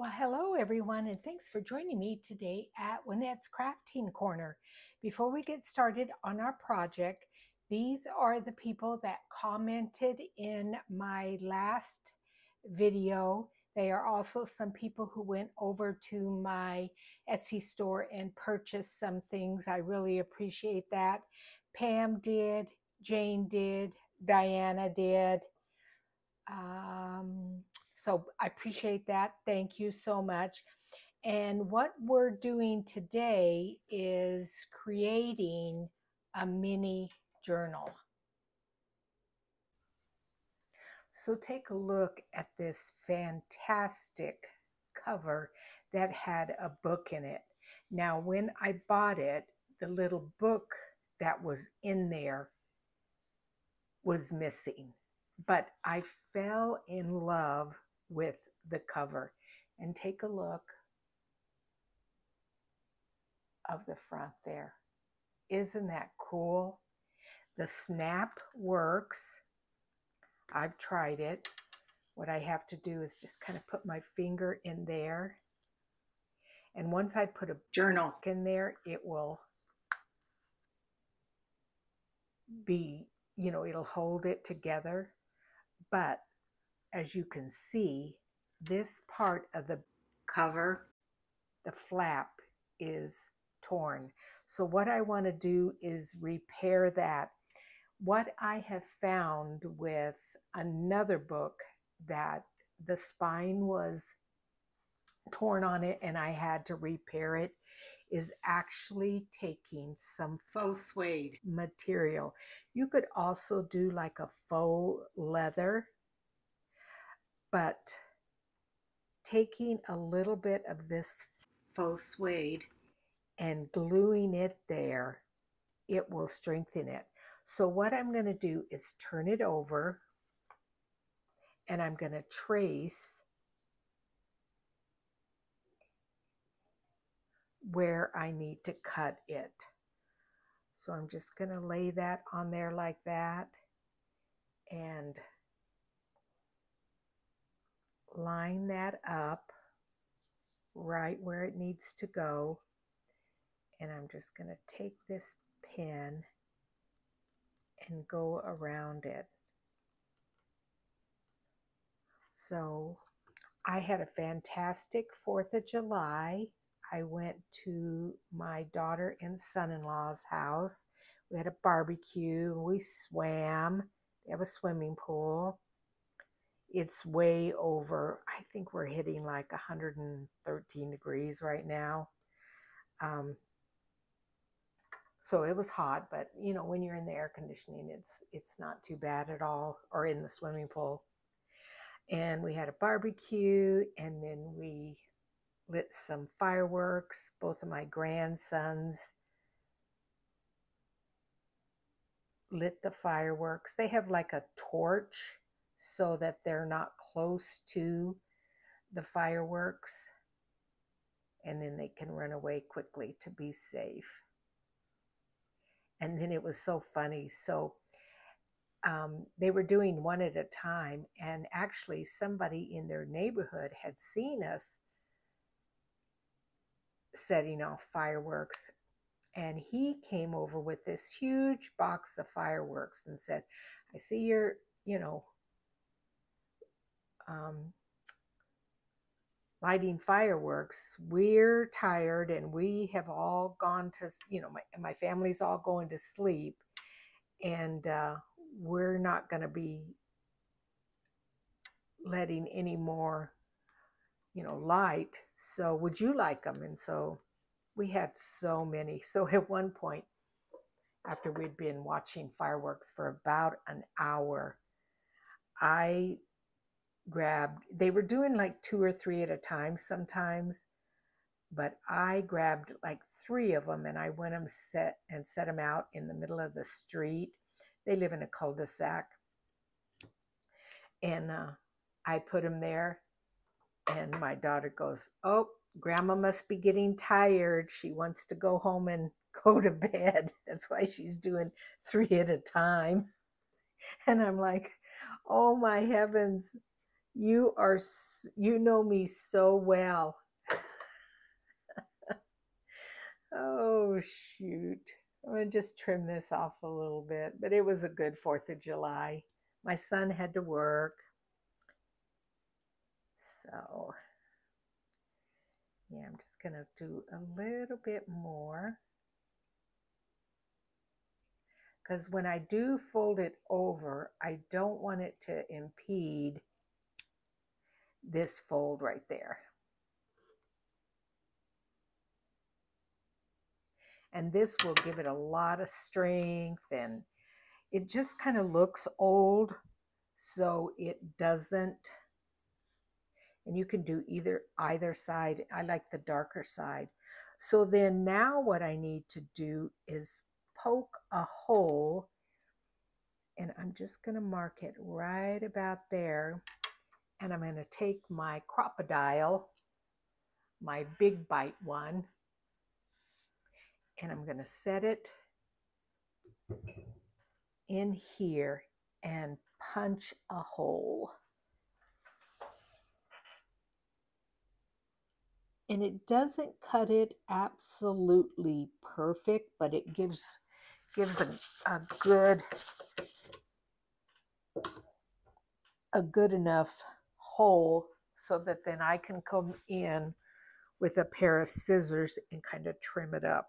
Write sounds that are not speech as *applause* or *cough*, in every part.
Well, hello everyone, and thanks for joining me today at Juanette's Crafting Corner. Before we get started on our project, these are the people that commented in my last video. They are also some people who went over to my Etsy store and purchased some things. I really appreciate that. Pam did, Jane did, Diana did. Um, so I appreciate that. Thank you so much. And what we're doing today is creating a mini journal. So take a look at this fantastic cover that had a book in it. Now, when I bought it, the little book that was in there was missing, but I fell in love with the cover. And take a look of the front there. Isn't that cool? The snap works. I've tried it. What I have to do is just kind of put my finger in there. And once I put a journal in there, it will be, you know, it'll hold it together. But as you can see, this part of the cover, the flap is torn. So what I want to do is repair that. What I have found with another book that the spine was torn on it and I had to repair it is actually taking some faux suede material. You could also do like a faux leather but taking a little bit of this faux suede and gluing it there, it will strengthen it. So what I'm going to do is turn it over and I'm going to trace where I need to cut it. So I'm just going to lay that on there like that and line that up right where it needs to go. And I'm just going to take this pin and go around it. So I had a fantastic 4th of July. I went to my daughter and son-in-law's house. We had a barbecue. We swam. They have a swimming pool it's way over. I think we're hitting like 113 degrees right now. Um, so it was hot, but you know, when you're in the air conditioning, it's it's not too bad at all, or in the swimming pool. And we had a barbecue, and then we lit some fireworks. Both of my grandsons lit the fireworks. They have like a torch so that they're not close to the fireworks and then they can run away quickly to be safe. And then it was so funny. So um, they were doing one at a time, and actually, somebody in their neighborhood had seen us setting off fireworks. And he came over with this huge box of fireworks and said, I see you're, you know, um, lighting fireworks. We're tired and we have all gone to, you know, my, my family's all going to sleep and uh, we're not going to be letting any more, you know, light. So would you like them? And so we had so many. *laughs* So at one point, after we'd been watching fireworks for about an hour, I grabbed, they were doing like two or three at a time sometimes, but I grabbed like three of them and I went and set and set them out in the middle of the street. They live in a cul-de-sac. And uh, I put them there and my daughter goes, oh, grandma must be getting tired. She wants to go home and *laughs* go to bed. *laughs* That's why she's doing three at a time. *laughs* And I'm like, oh my heavens, You are, you know me so well. *laughs* oh, shoot. I'm going to just trim this off a little bit, but it was a good 4th of July. My son had to work. So, yeah, I'm just going to do a little bit more. Because when I do fold it over, I don't want it to impede this fold right there. And this will give it a lot of strength and it just kind of looks old. So it doesn't, and you can do either either side. I like the darker side. So then now what I need to do is poke a hole and I'm just going to mark it right about there and I'm going to take my Crop-A-Dile, my big bite one, and I'm going to set it in here and punch a hole. And it doesn't cut it absolutely perfect, but it gives gives a, a good a good enough hole so that then I can come in with a pair of scissors and kind of trim it up.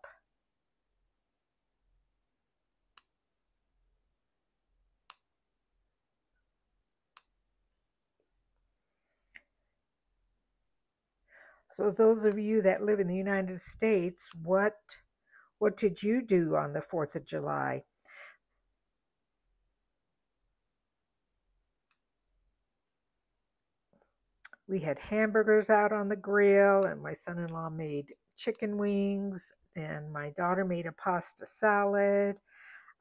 So those of you that live in the United States, what what did you do on the 4th of July? We had hamburgers out on the grill, and my son in law made chicken wings. and my daughter made a pasta salad.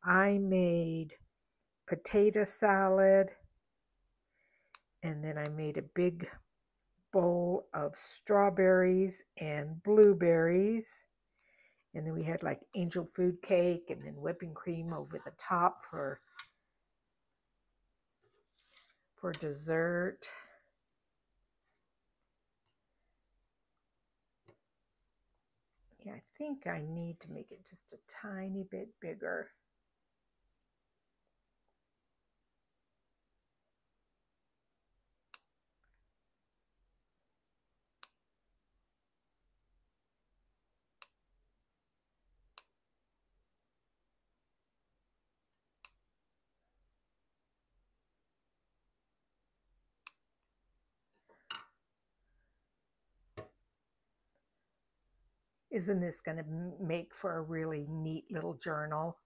I made potato salad. And then I made a big bowl of strawberries and blueberries. And then we had like angel food cake and then whipping cream over the top for for dessert. I think I need to make it just a tiny bit bigger. Isn't this going to make for a really neat little journal?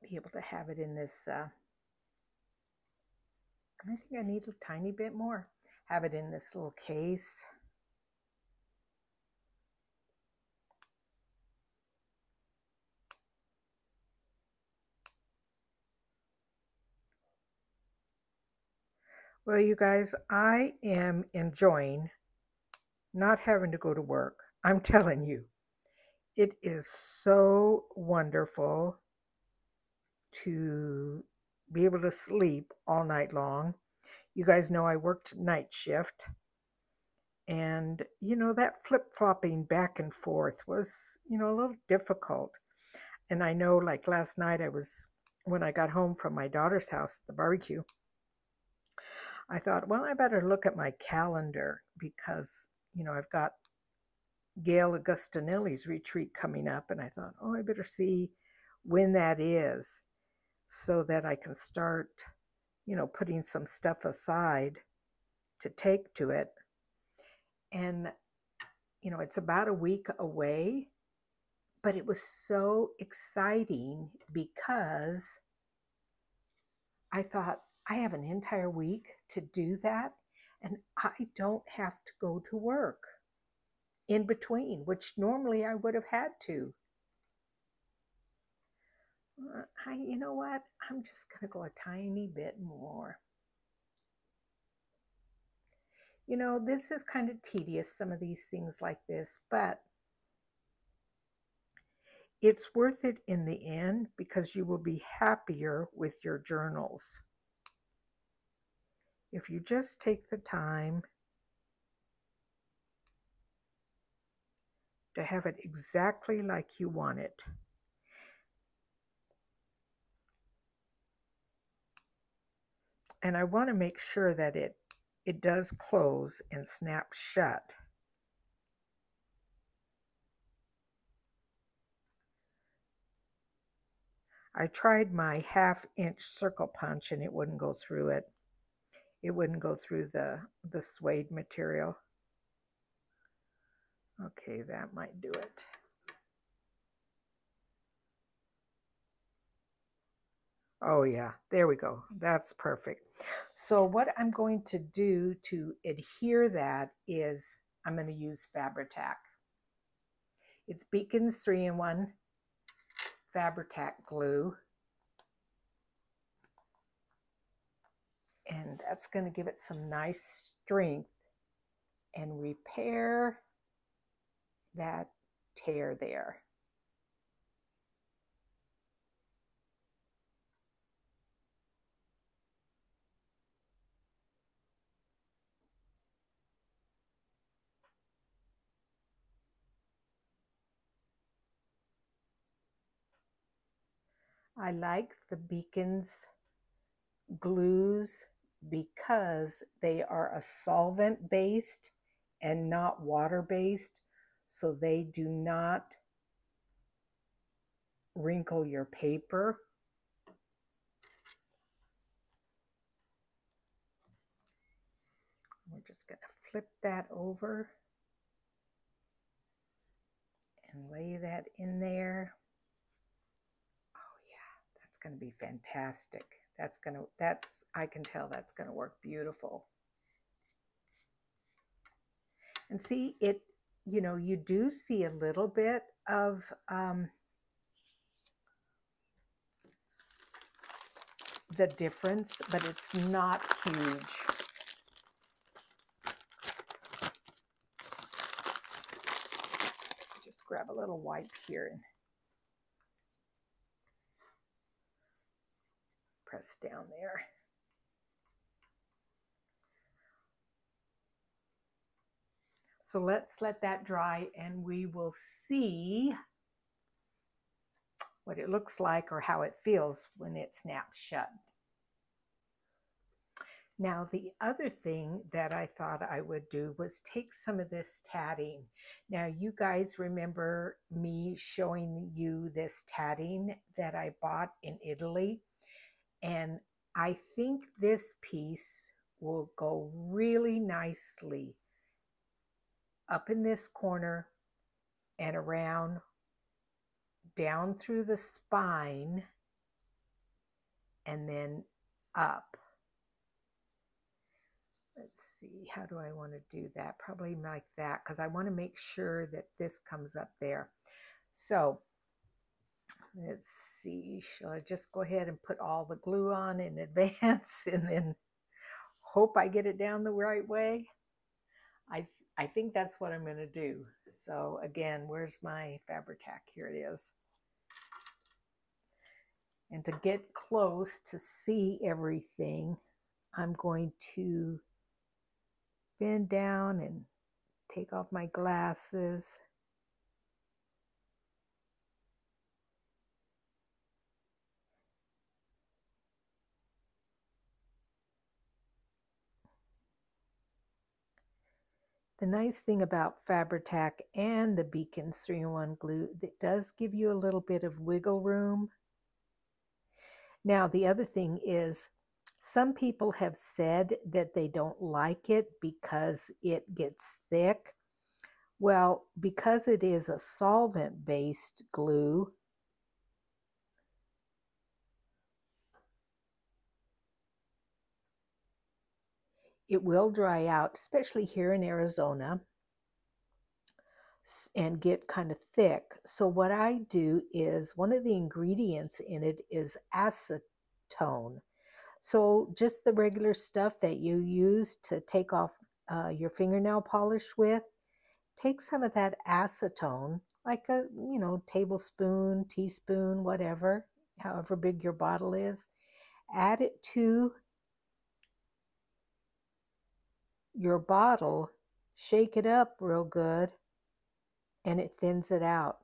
Be able to have it in this. Uh, I think I need a tiny bit more. Have it in this little case. Well, you guys, I am enjoying not having to go to work. I'm *laughs* telling you, it is so wonderful to be able to sleep all night long. You guys know I worked night shift. And, you know, that flip flopping back and forth was, you know, a little difficult. And I know, like last night, I was, when I got home from my daughter's house, the barbecue, I thought, well, I better look at my calendar because you know, I've got Gail Augustinelli's retreat coming up, and I thought, oh, I better see when that is so that I can start, you know, putting some stuff aside to take to it. And, you know, it's about a week away, but it was so exciting because I thought, I have an entire week to do that and I don't have to go to work in between, which normally I would have had to. Uh, I, you know what? I'm just going to go a tiny bit more. You know, this is kind of tedious, some of these things like this, but it's worth it in the end because you will be happier with your journals. If you just take the time to have it exactly like you want it. And I want to make sure that it, it does close and snap shut. I tried my half inch circle punch and it wouldn't go through it. It wouldn't go through the, the suede material. Okay, that might do it. Oh yeah, there we go. That's perfect. So what I'm going to do to adhere that is I'm going to use Fabri-Tac. It's Beacons 3-in-1 Fabri-Tac glue. And that's going to give it some nice strength and repair that tear there. I like the beacons glues because they are a solvent based and not water based so they do not wrinkle your paper. We're just going to flip that over and lay that in there. Oh yeah, that's going to be fantastic. That's going to, that's, I can tell that's going to work beautiful. And see, it you know, you do see a little bit of um, the difference, but it's not huge. Just grab a little wipe here and press down there. So let's let that dry and we will see what it looks like or how it feels when it snaps shut. Now, the other thing that I thought I would do was take some of this tatting. Now, you guys remember me showing you this tatting that I bought in Italy. And I think this piece will go really nicely up in this corner and around down through the spine and then up. Let's see, how do I want to do that? Probably like that because I want to make sure that this comes up there. So let's see, shall I just go ahead and put all the glue on in *laughs* advance and then hope I get it down the right way? I I think that's what I'm going to do. So again, where's my Fabri-Tac? Here it is. And to get close to see everything, I'm going to bend down and take off my glasses. The nice thing about Fabri-Tac and the Beacons 3-in-1 glue, it does give you a little bit of wiggle room. Now, the other thing is, some people have said that they don't like it because it gets thick. Well, because it is a solvent-based glue, It will dry out, especially here in Arizona, and get kind of thick. So what I do is one of the ingredients in it is acetone. So just the regular stuff that you use to take off uh, your fingernail polish with, take some of that acetone, like a, you know, tablespoon, teaspoon, whatever, however big your bottle is, add it to your bottle, shake it up real good, and it thins it out.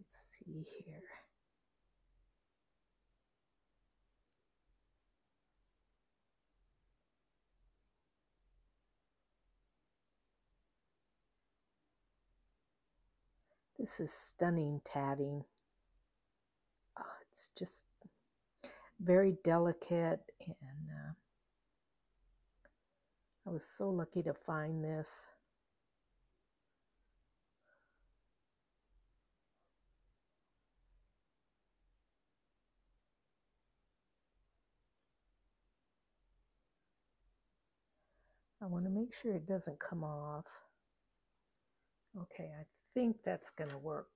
Let's see here. This is stunning tatting. Oh, it's just very delicate and uh, I was so lucky to find this. I want to make sure it doesn't come off. Okay, I think that's going to work.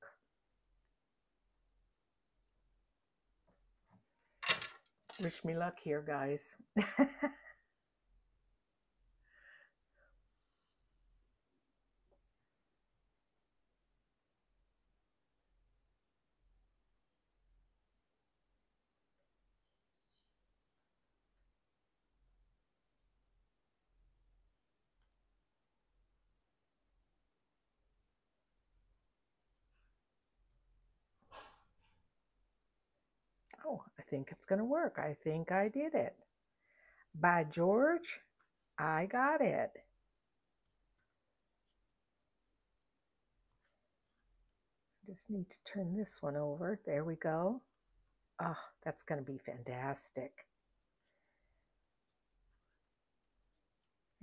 Wish me luck here, guys. *laughs* oh, I think it's going to work. I think I did it. By George, I got it. Just need to turn this one over. There we go. Oh, that's going to be fantastic.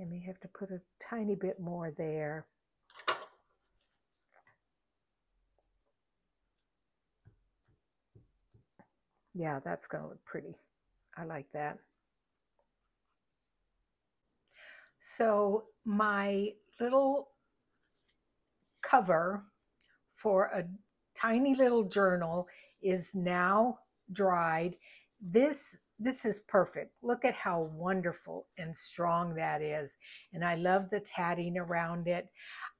I may have to put a tiny bit more there. Yeah, that's going to look pretty. I like that. So my little cover for a tiny little journal is now dried. This this is perfect. Look at how wonderful and strong that is. And I love the tatting around it.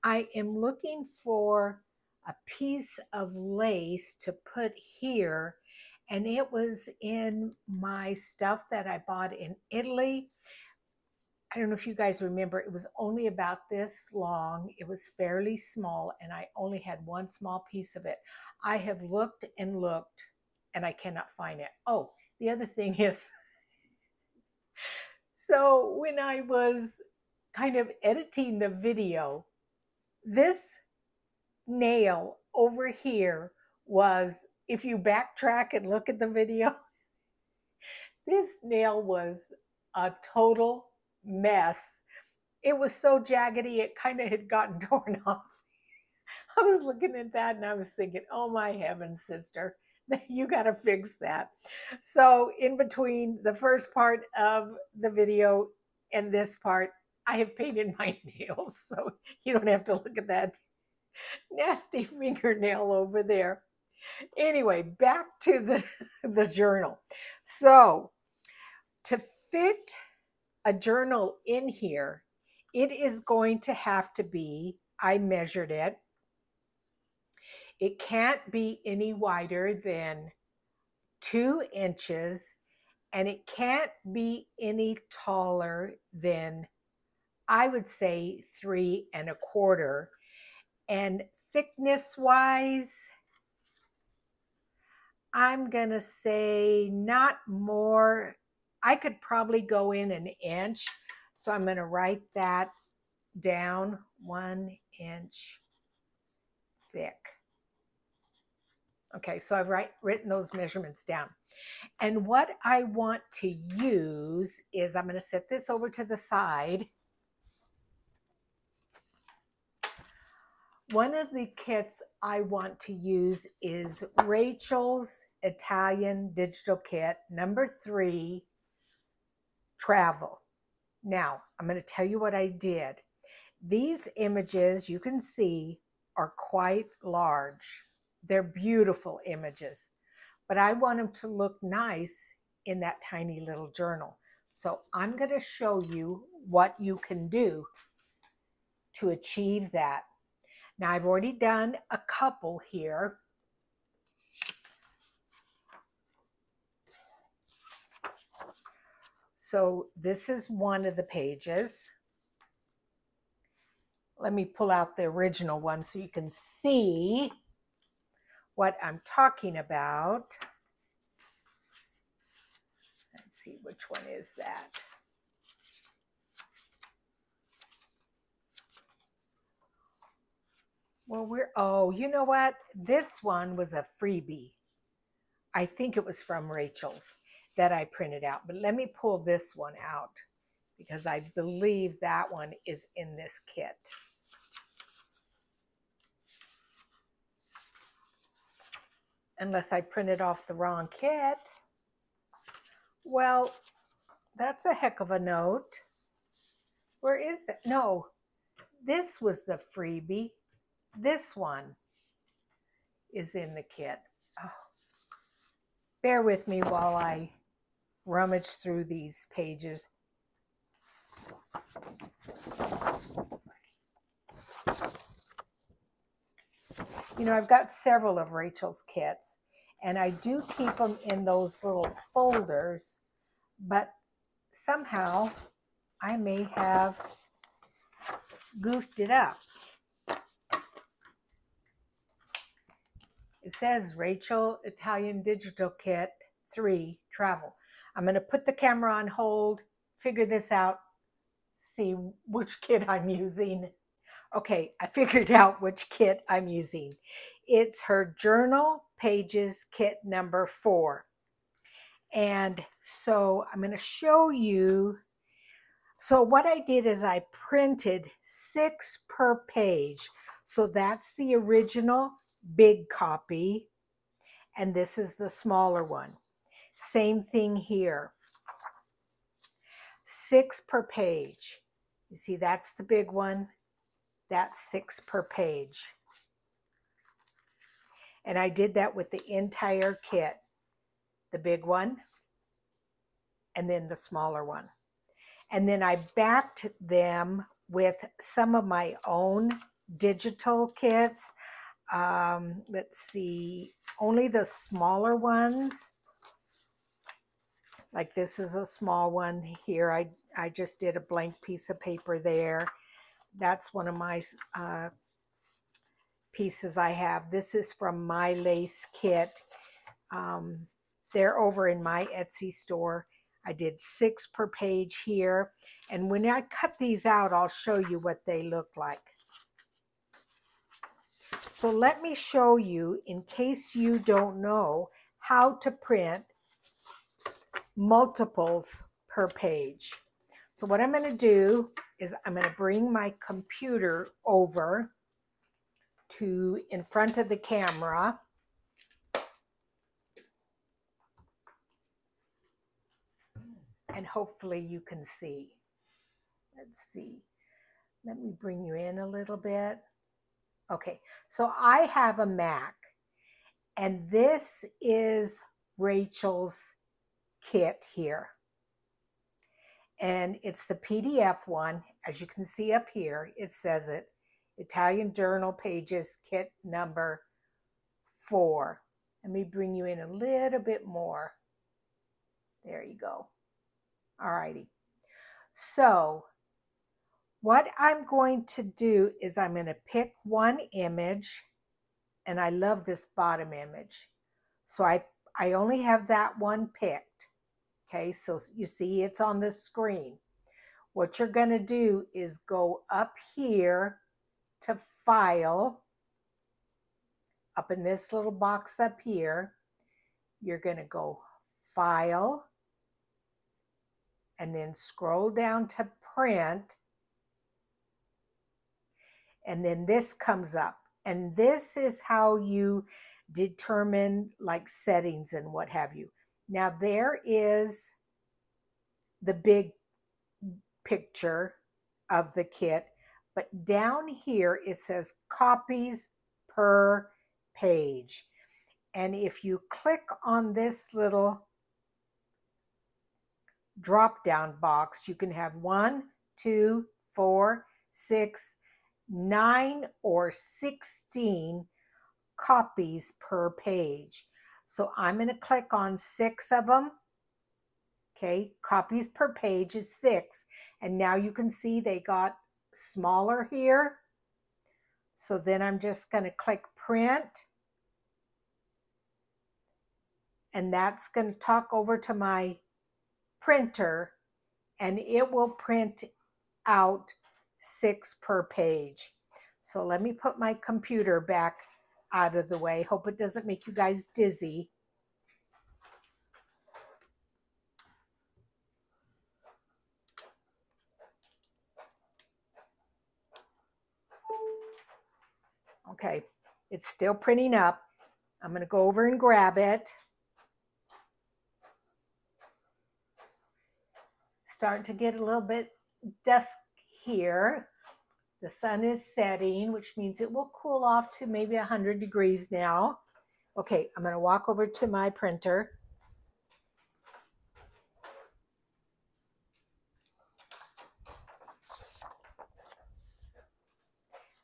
I am looking for a piece of lace to put here and it was in my stuff that I bought in Italy. I don't know if you guys remember, it was only about this long. It was fairly small, and I only had one small piece of it. I have looked and looked, and I cannot find it. Oh, the other thing *laughs* is so when I was kind of editing the video, this nail over here was if you backtrack and look at the video, *laughs* this nail was a total mess. It was so jaggedy, it kind of had gotten *laughs* torn off. I was looking at that and I was thinking, oh my heavens, sister, *laughs* you got to fix that. So, in between the first part of the video and this part, I have painted my nails. So, you don't have to look at that nasty fingernail over there anyway, back to the, *laughs* the journal. So, to fit a journal in here, it is going to have to be, I measured it, it can't be any wider than two inches and it can't be any taller than I would say three and a quarter. And thickness wise, I'm going to say not more. I could probably go in an inch. So I'm going to write that down one inch thick. Okay, so I've write, written those measurements down. And what I want to use is I'm going to set this over to the side One of the kits I want to use is Rachel's Italian Digital Kit number three, Travel. Now, I'm going to tell you what I did. These images you can see are quite large. They're beautiful images, but I want them to look nice in that tiny little journal. So I'm going to show you what you can do to achieve that. Now I've already done a couple here. So this is one of the pages. Let me pull out the original one so you can see what I'm talking about. Let's see, which one is that? Well, we're, oh, you know what? This one was a freebie. I think it was from Rachel's that I printed out, but let me pull this one out because I believe that one is in this kit. Unless I printed off the wrong kit. Well, that's a heck of a note. Where is it? No, this was the freebie. This one is in the kit. Oh, bear with me while I rummage through these pages. You know, I've got several of Rachel's kits, and I do keep them in those little folders, but somehow I may have goofed it up. It says Rachel Italian Digital Kit 3 Travel. I'm going to put the camera on hold, figure this out, see which kit I'm using. Okay, I *laughs* figured out which kit I'm using. It's her Journal Pages kit number four. And so I'm going to show you. So what I did is I printed six per page. So that's the original big copy, and this is the smaller one. Same thing here. Six per page. You see, that's the big one. That's six per page. And I did that with the entire kit. The big one, and then the smaller one. And then I backed them with some of my own digital kits um, let's see, only the smaller ones. Like this is a small one here. I, I just did a blank piece of paper there. That's one of my uh, pieces I have. This is from My Lace Kit. Um, they're over in my Etsy store. I did six per page here. And when I cut these out, I'll show you what they look like. So let me show you, in case you don't know, how to print multiples per page. So what I'm going to do is I'm going to bring my computer over to in front of the camera. And hopefully you can see. Let's see. Let me bring you in a little bit. Okay, so I have a Mac, and this is Rachel's kit here. And it's the PDF one. As you can see up here, it says it Italian Journal Pages, kit number four. Let me bring you in a little bit more. There you go. All righty. So what I'm going to do is I'm going to pick one image and I love this bottom image. So I, I only have that one picked. Okay, so you see it's on the screen. What you're going to do is go up here to File, up in this little box up here. You're going to go File, and then scroll down to Print, and then this comes up. And this is how you determine like settings and what have you. Now, there is the big picture of the kit, but down here it says copies per page. And if you click on this little drop down box, you can have one, two, four, six, 9 or 16 copies per page. So I'm going to click on six of them. Okay, copies per page is six. And now you can see they got smaller here. So then I'm just going to click print. And that's going to talk over to my printer and it will print out six per page. So let me put my computer back out of the way. Hope it doesn't make you guys dizzy. Okay, it's still printing up. I'm going to go over and grab it. Starting to get a little bit dusk here. The sun is setting, which means it will cool off to maybe 100 degrees now. Okay, I'm going to walk over to my printer.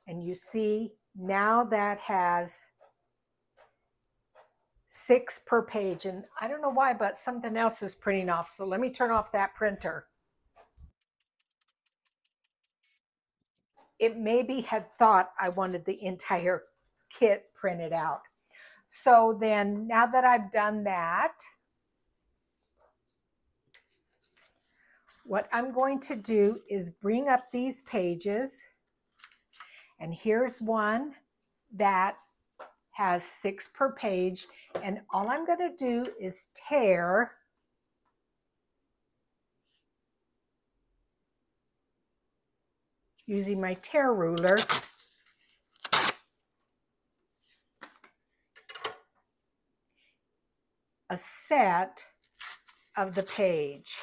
And you see now that has six per page. And I don't know why, but something else is printing off. So let me turn off that printer. It maybe had thought I wanted the entire kit printed out. So then now that I've done that, what I'm going to do is bring up these pages and here's one that has six per page. And all I'm going to do is tear using my tear ruler. a set of the page.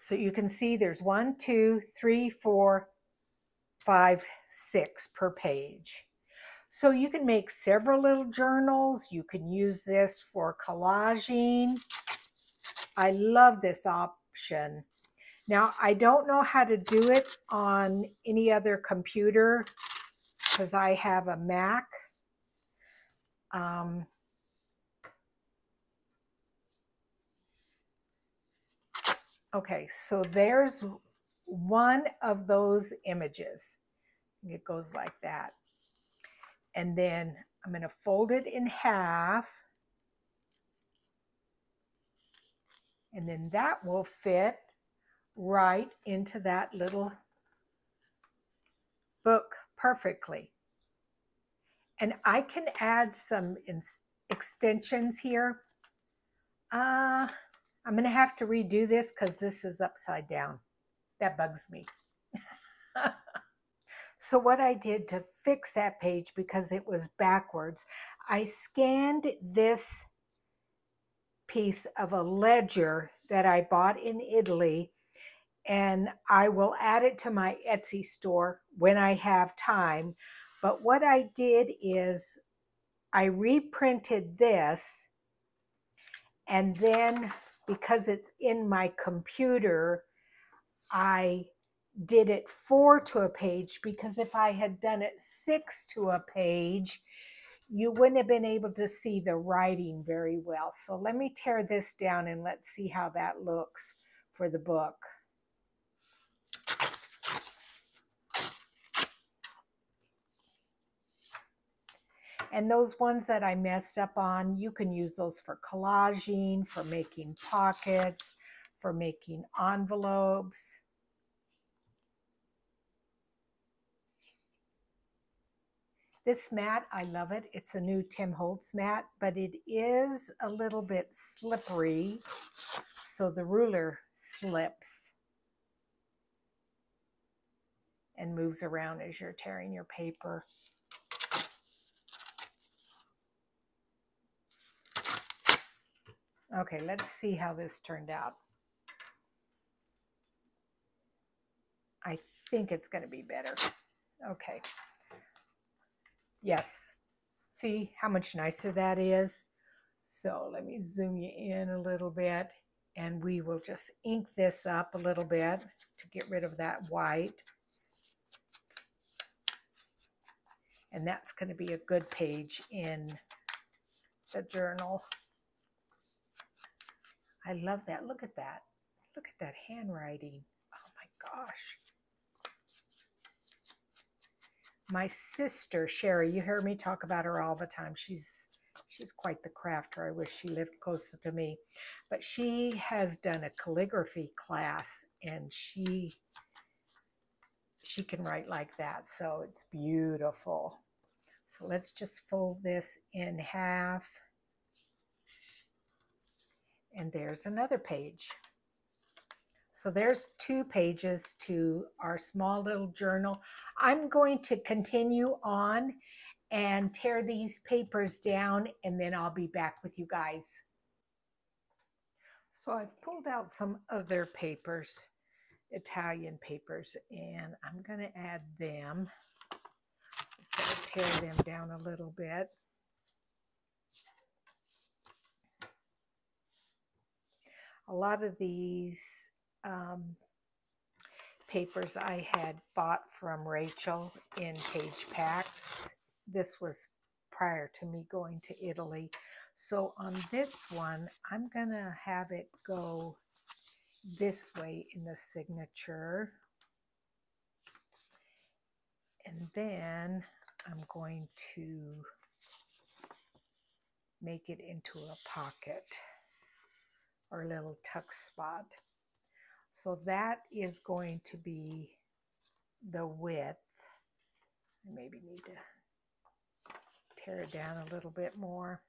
So you can see there's one, two, three, four, five, six per page. So you can make several little journals. You can use this for collaging. I love this option. Now, I don't know how to do it on any other computer because I have a Mac. Um, Okay, so there's one of those images. It goes like that. And then I'm going to fold it in half. And then that will fit right into that little book perfectly. And I can add some extensions here. Uh, I'm going to have to redo this because this is upside down. That bugs me. *laughs* so what I did to fix that page because it was backwards, I scanned this piece of a ledger that I bought in Italy and I will add it to my Etsy store when I have time. But what I did is I reprinted this and then because it's in my computer, I did it four to a page because if I had done it six to a page, you wouldn't have been able to see the writing very well. So let me tear this down and let's see how that looks for the book. And those ones that I messed up on, you can use those for collaging, for making pockets, for making envelopes. This mat, I love it. It's a new Tim Holtz mat, but it is a little bit slippery, so the ruler slips and moves around as you're tearing your paper. Okay, let's see how this turned out. I think it's going to be better. Okay. Yes. See how much nicer that is? So let me zoom you in a little bit and we will just ink this up a little bit to get rid of that white. And that's going to be a good page in the journal. I love that. Look at that. Look at that handwriting. Oh my gosh. My sister, Sherry, you hear me talk about her all the time. She's she's quite the crafter. I wish she lived closer to me. But she has done a calligraphy class and she she can write like that. So it's beautiful. So let's just fold this in half. And there's another page. So there's two pages to our small little journal. I'm going to continue on and tear these papers down and then I'll be back with you guys. So I've pulled out some other papers, Italian papers, and I'm going to add them. So tear them down a little bit. A lot of these um, papers I had bought from Rachel in Page Packs this was prior to me going to Italy. So on this one, I'm going to have it go this way in the signature. And then I'm going to make it into a pocket or a little tuck spot. So that is going to be the width. I maybe need to tear it down a little bit more.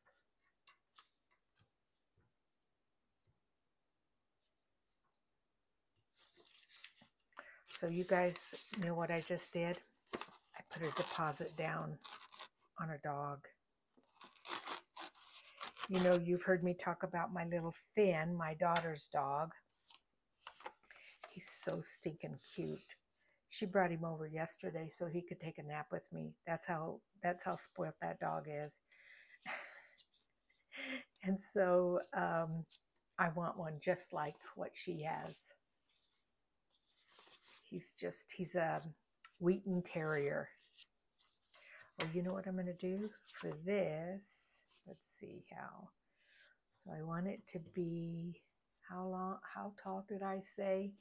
So you guys know what I just did? I put a deposit down on a dog. You know, you've heard me talk about my little Finn, my daughter's dog. He's so stinking cute she brought him over yesterday so he could take a nap with me. That's how that's how spoilt that dog is. *laughs* and so um, I want one just like what she has. He's just he's a Wheaten Terrier. Oh, you know what I'm going to do for this? Let's see how. So I want it to be how long? How tall did I say?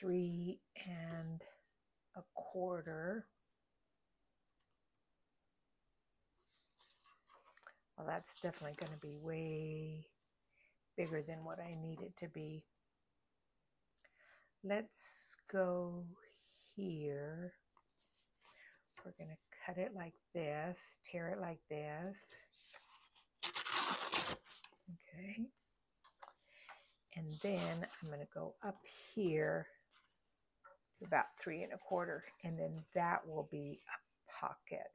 three and a quarter. Well, that's definitely going to be way bigger than what I need it to be. Let's go here. We're going to cut it like this, tear it like this. Okay. And then I'm going to go up here to about three and a quarter, and then that will be a pocket.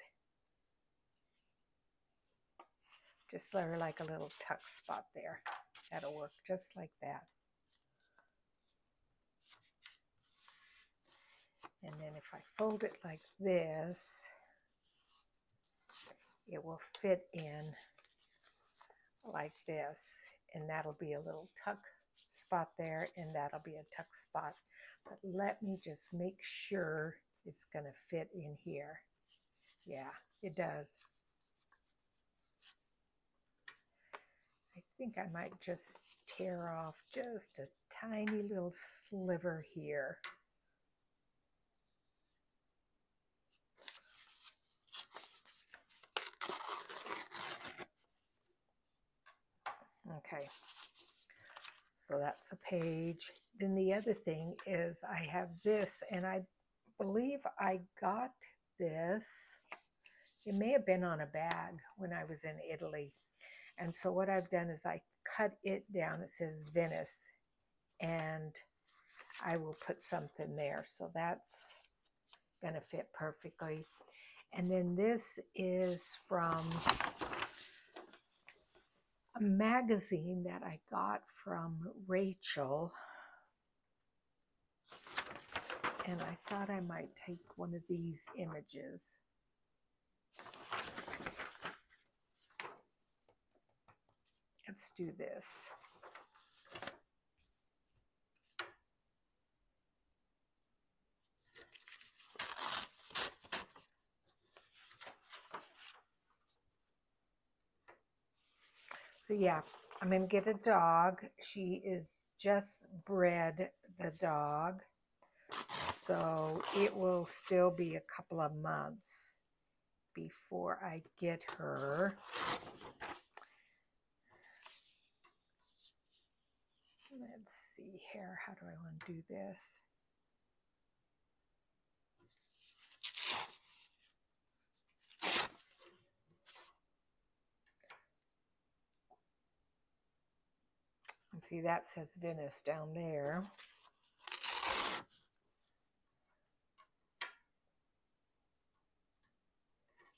Just like a little tuck spot there. That'll work just like that. And then if I fold it like this, it will fit in like this. And that'll be a little tuck spot there, and that'll be a tuck spot but let me just make sure it's going to fit in here. Yeah, it does. I think I might just tear off just a tiny little sliver here. Okay, so that's a page then the other thing is I have this, and I believe I got this. It may have been on a bag when I was in Italy. And so what I've done is I cut it down. It says Venice, and I will put something there. So that's going to fit perfectly. And then this is from a magazine that I got from Rachel and I thought I might take one of these images. Let's do this. So yeah, I'm gonna get a dog. She is just bred the dog. So it will still be a couple of months before I get her. Let's see here. How do I want to do this? And see, that says Venice down there.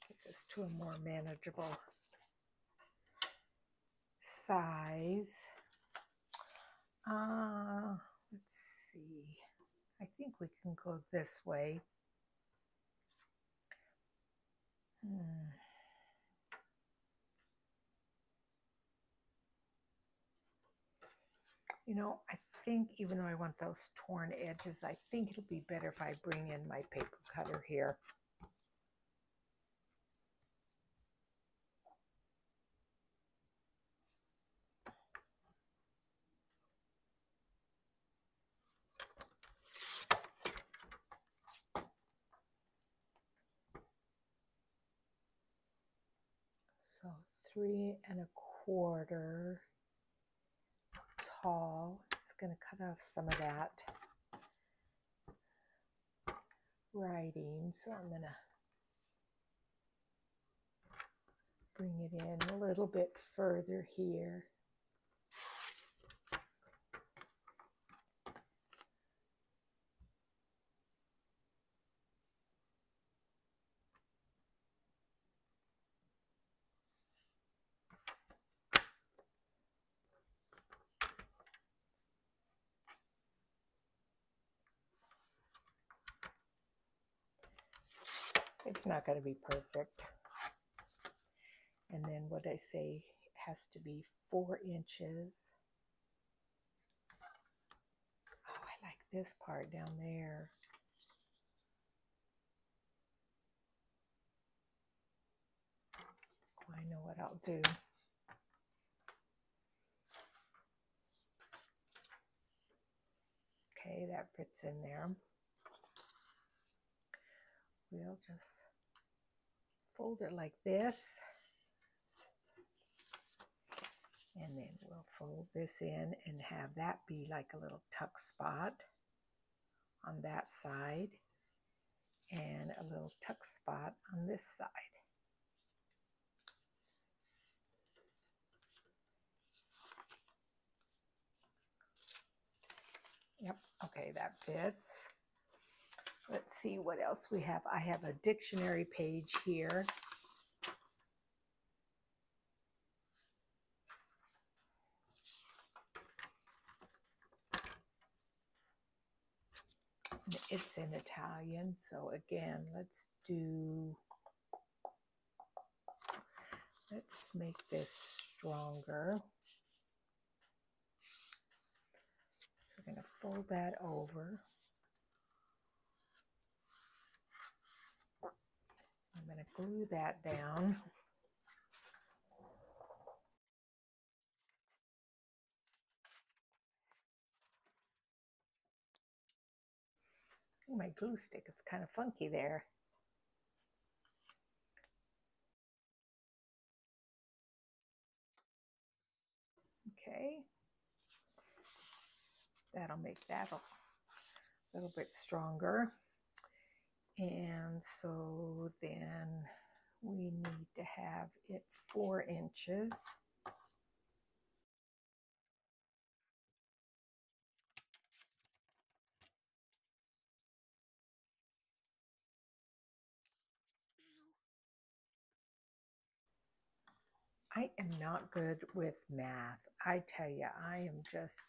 Get this to a more manageable size. Uh, let's see. I think we can go this way. Hmm. You know, I think even though I want those torn edges, I think it'll be better if I bring in my paper cutter here. So three and a quarter tall. It's going to cut off some of that writing. So I'm going to bring it in a little bit further here. It's not going to be perfect. And then what I say has to be four inches. Oh, I like this part down there. Oh, I know what I'll do. Okay, that fits in there we'll just fold it like this. And then we'll fold this in and have that be like a little tuck spot on that side and a little tuck spot on this side. Yep, okay, that fits. Let's see what else we have. I have a dictionary page here. It's in Italian, so again, let's do, let's make this stronger. We're going to fold that over. I'm going to glue that down. my glue stick, it's kind of funky there. Okay. That'll make that a little bit stronger. And so then we need to have it four inches. I am not good with math. I tell you, I am just,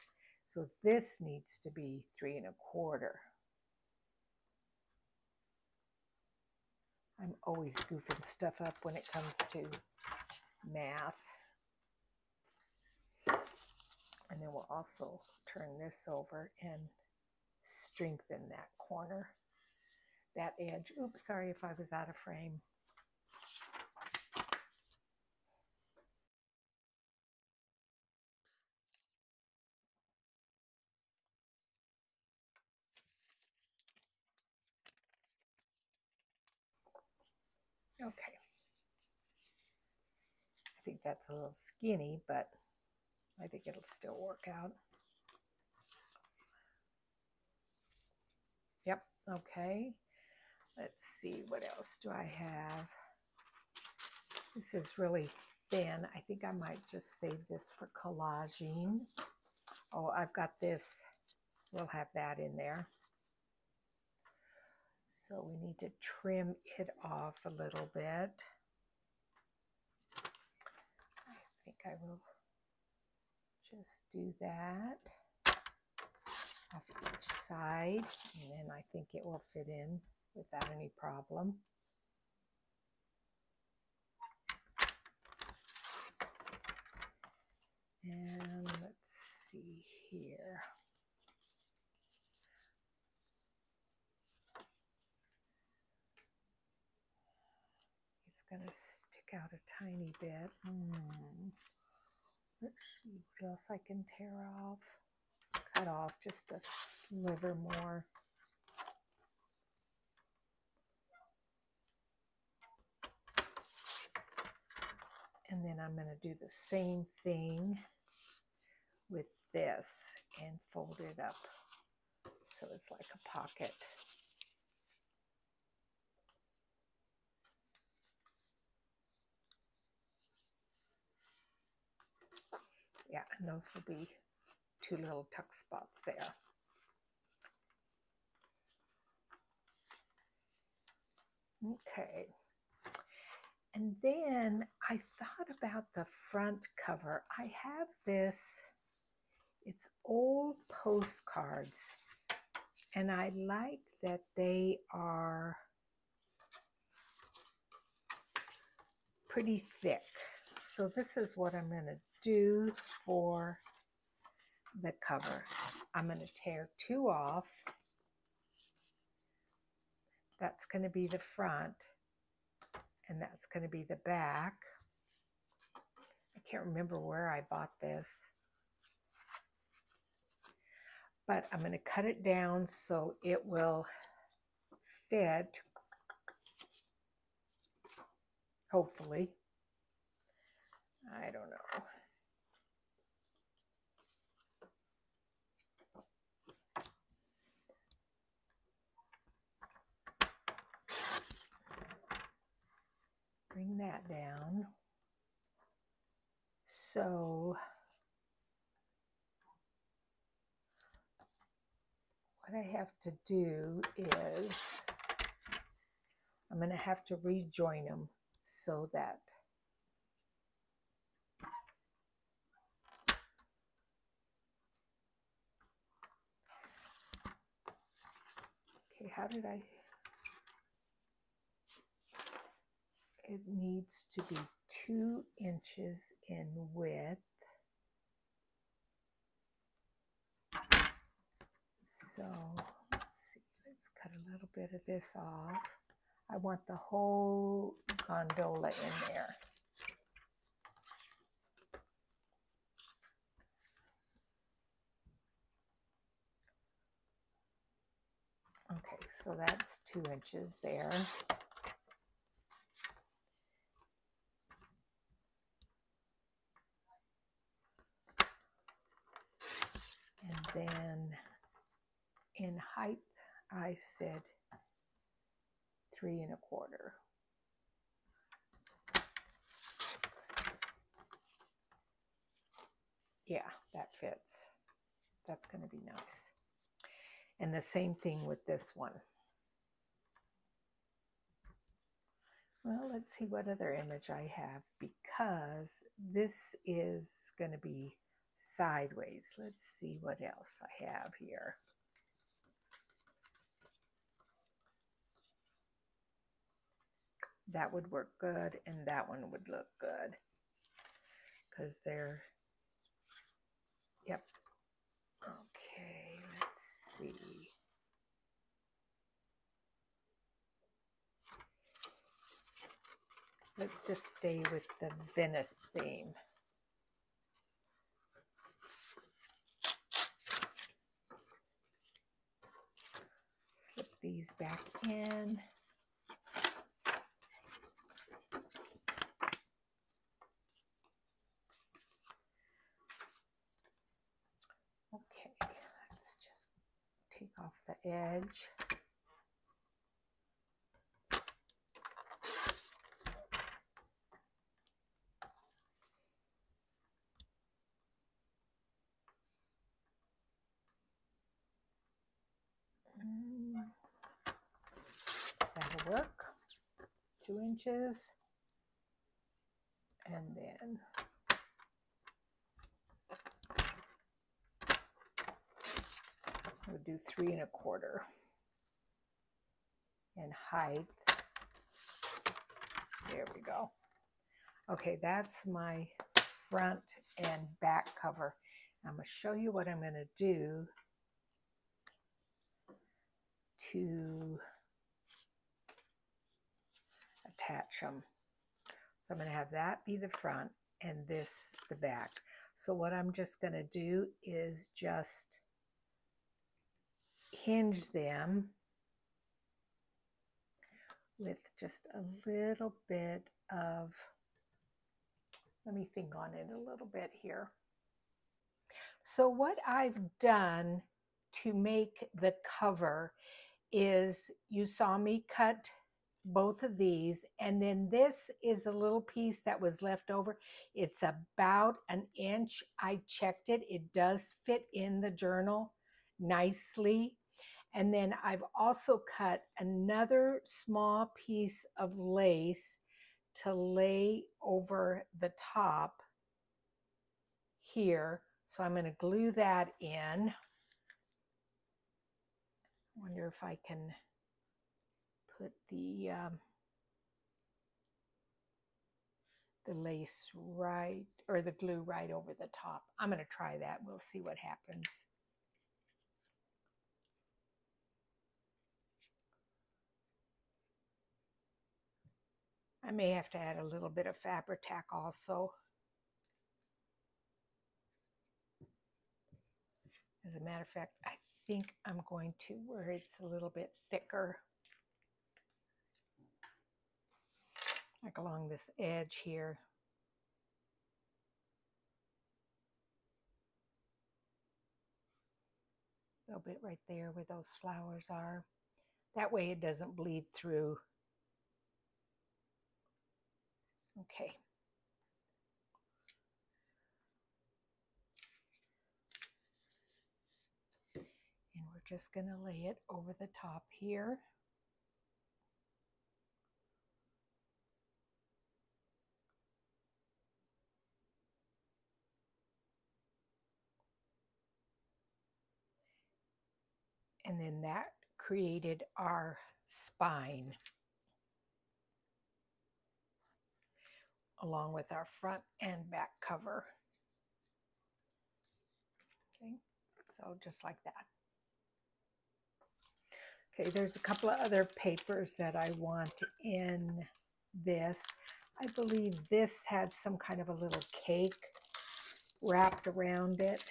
so this needs to be three and a quarter. I'm always goofing stuff up when it comes to math. And then we'll also turn this over and strengthen that corner, that edge. Oops, sorry if I was out of frame. Okay. I think that's a little skinny, but I think it'll still work out. Yep, okay. Let's see, what else do I have? This is really thin. I think I might just save this for collaging. Oh, I've got this. We'll have that in there. So we need to trim it off a little bit. I think I will just do that off each side and then I think it will fit in without any problem. And let's see here. It's going to out a tiny bit. Hmm. Let's see what else I can tear off. Cut off just a sliver more. And then I'm going to do the same thing with this and fold it up so it's like a pocket. Yeah, and those will be two little tuck spots there. Okay. And then I thought about the front cover. I have this, it's old postcards, and I like that they are pretty thick. So this is what I'm going to do for the cover. I'm going to tear two off. That's going to be the front and that's going to be the back. I can't remember where I bought this. But I'm going to cut it down so it will fit, hopefully. I don't know. That down. So what I have to do is I'm going to have to rejoin them so that okay how did I it needs to be two inches in width. So let's see, let's cut a little bit of this off. I want the whole gondola in there. Okay, so that's two inches there. Then in height, I said three and a quarter. Yeah, that fits. That's going to be nice. And the same thing with this one. Well, let's see what other image I have because this is going to be sideways. Let's see what else I have here. That would work good, and that one would look good because they're, yep. Okay, let's see. Let's just stay with the Venice theme. these back in. Okay, let's just take off the edge. Two inches. And then we'll do three and a quarter. And height. There we go. Okay, that's my front and back cover. I'm going to show you what I'm going to do to attach them. So I'm going to have that be the front and this the back. So what I'm just going to do is just hinge them with just a little bit of, let me think on it a little bit here. So what I've done to make the cover is you saw me cut both of these and then this is a little piece that was left over. It's about an inch. I checked it. It does fit in the journal nicely. And then i've also cut another small piece of lace to lay over the top here. So i'm going to glue that in. Wonder if I can put the um, the lace right or the glue right over the top. I'm going to try that. We'll see what happens. I may have to add a little bit of Fabri-Tac also. As a matter of fact, I think I'm going to where it's a little bit thicker. Like along this edge here. A little bit right there where those flowers are. That way it doesn't bleed through. Okay. And we're just going to lay it over the top here. And then that created our spine along with our front and back cover. Okay, so just like that. Okay, there's a couple of other papers that I want in this. I believe this had some kind of a little cake wrapped around it.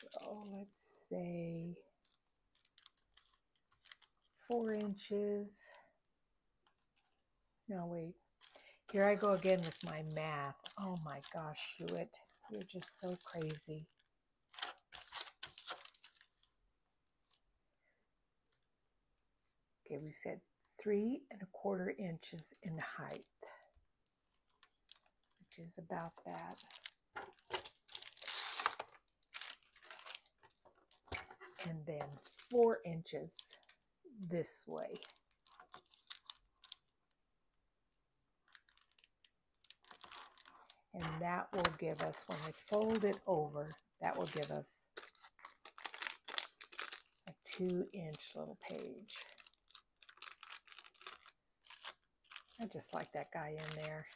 So let's say four inches. No, wait. Here I go again with my math. Oh my gosh, Hewitt. You're just so crazy. Okay, we said three and a quarter inches in height, which is about that. And then four inches this way. And that will give us, when we fold it over, that will give us a two inch little page. I just like that guy in there.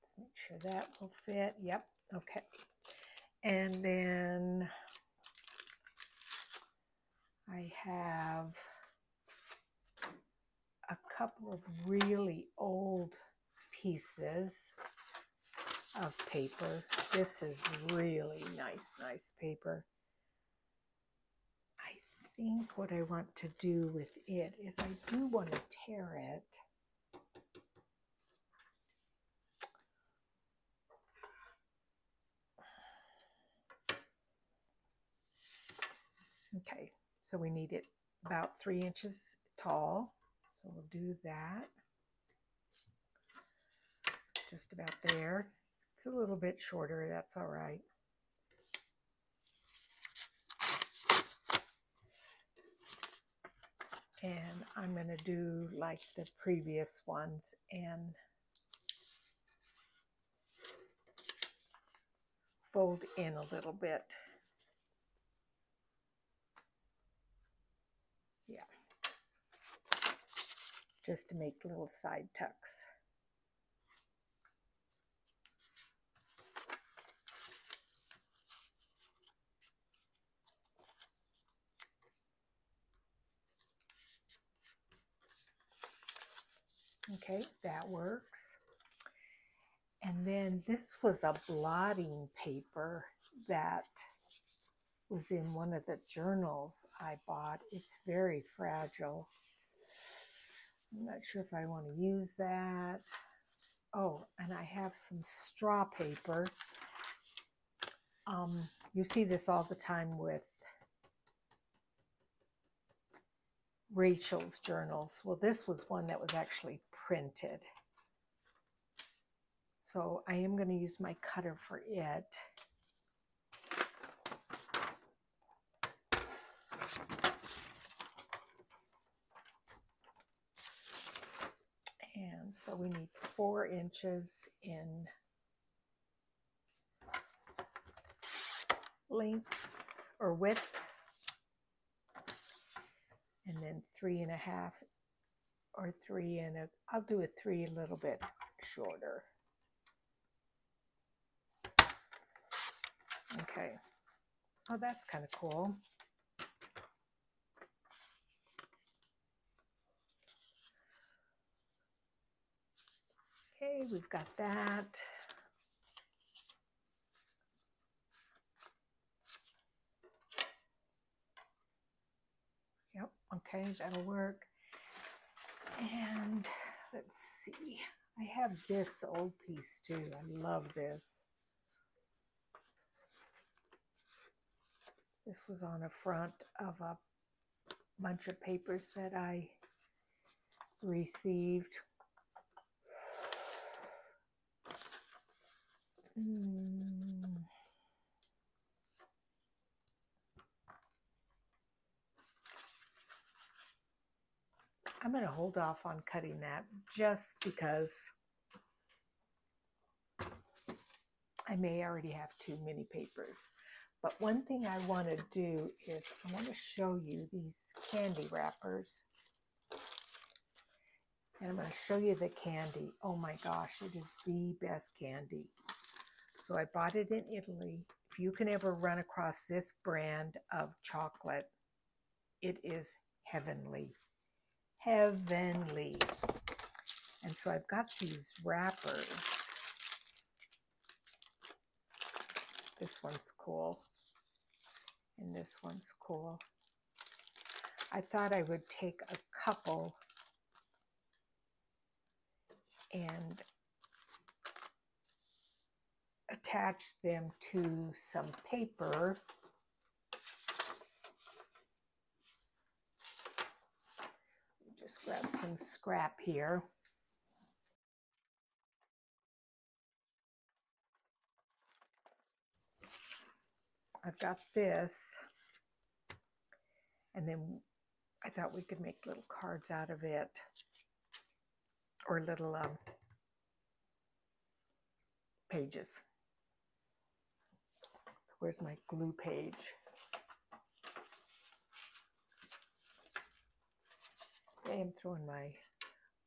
Let's make sure that will fit. Yep. Okay. And then I have a couple of really old pieces of paper. This is really nice, nice paper I think what I want to do with it is I do want to tear it. Okay, so we need it about three inches tall. So we'll do that. Just about there. It's a little bit shorter, that's all right. And I'm going to do like the previous ones and fold in a little bit. Yeah. Just to make little side tucks. Okay, that works. And then this was a blotting paper that was in one of the journals I bought. It's very fragile. I'm not sure if I want to use that. Oh, and I have some straw paper. Um, you see this all the time with Rachel's journals. Well, this was one that was actually printed. So I am going to use my cutter for it. So we need four inches in length or width and then three and a half or three and a, I'll do a three a little bit shorter. Okay. Oh, that's kind of cool. Okay, we've got that. Yep, okay, that'll work. And let's see, I have this old piece too. I love this. This was on a front of a bunch of papers that I received. I'm going to hold off on cutting that just because I may already have too many papers. But one thing I want to do is I want to show you these candy wrappers. And I'm going to show you the candy. Oh my gosh, it is the best candy. So I bought it in Italy. If you can ever run across this brand of chocolate, it is heavenly heavenly. And so I've got these wrappers. This one's cool. And this one's cool. I thought I would take a couple and attach them to some paper Just grab some scrap here. I've got this. And then I thought we could make little cards out of it. Or little um, pages. Where's my glue page? Okay, I am throwing my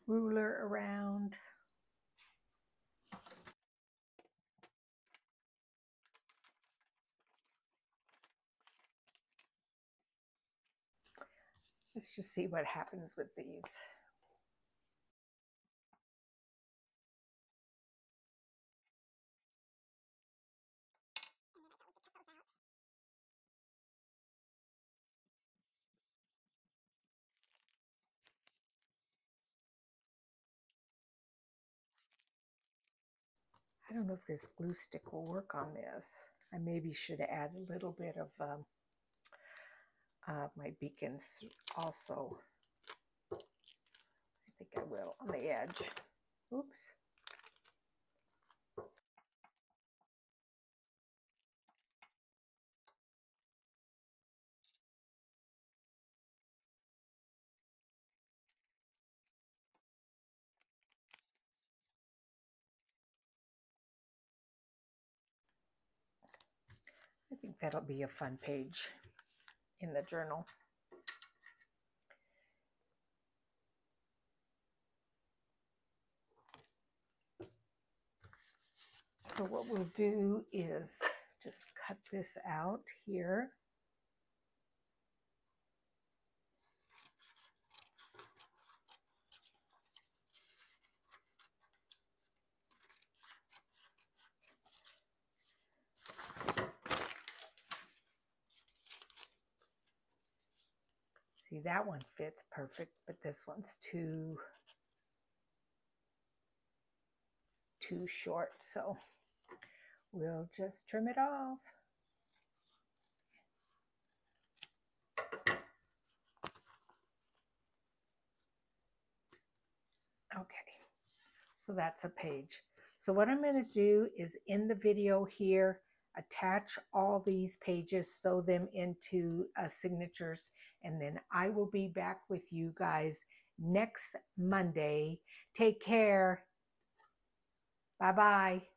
ruler around. Let's just see what happens with these. I don't know if this glue stick will work on this. I maybe should add a little bit of um, uh, my beacons also. I think I will on the edge. Oops. I think that'll be a fun page in the journal. So what we'll do is just cut this out here. See, that one fits perfect, but this one's too, too short. So we'll just trim it off. Okay, so that's a page. So what I'm going to do is in the video here, attach all these pages, sew them into uh, signatures, and then I will be back with you guys next Monday. Take care. Bye bye.